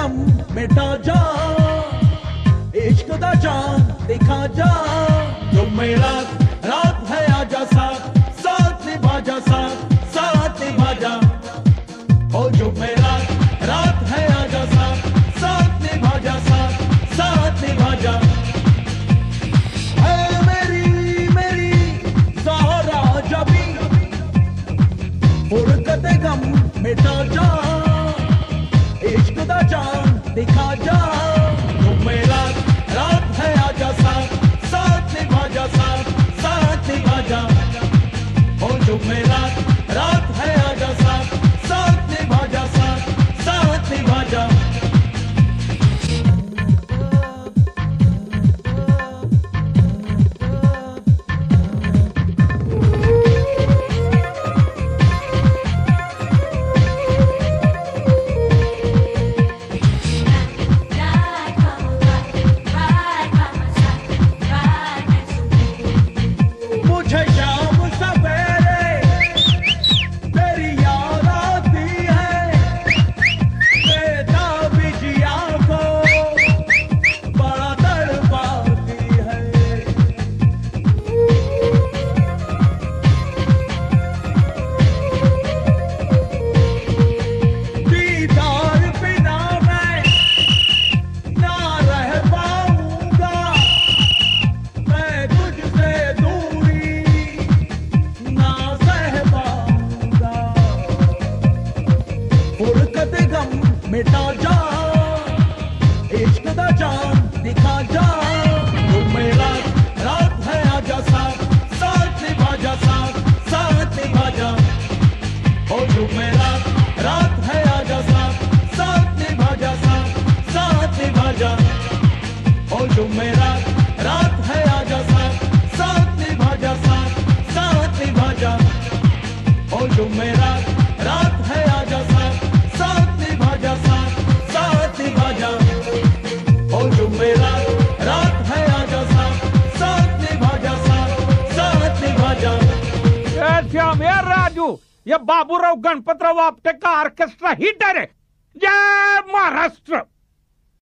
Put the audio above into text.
गम मिटा जा इश्क दा जान दिखा जा। तुम मेरा रात है, आजा साथ साथ निभा जा साथ साथ निभा जा ओ, जो मेरा रात है, आजा साथ साथ जा साथ साथ निभा जा ऐ मेरी मेरी सहारा जबी फुरकत गम मिटा जा इश्क दा जान, दिखा जा। मेरा रात है आजा साथ साथ निभा जा साथ साथ निभा जा ओ मिटा रात है आजा साथ रात है आजा जा साथ साथ निभा जा ओ जो मेरा रात है आजा साथ जा साथ साथ ओ जो मेरा राजू ये बाबूराव गणपतराव आपटे का ऑर्केस्ट्रा हिटर है। जय महाराष्ट्र!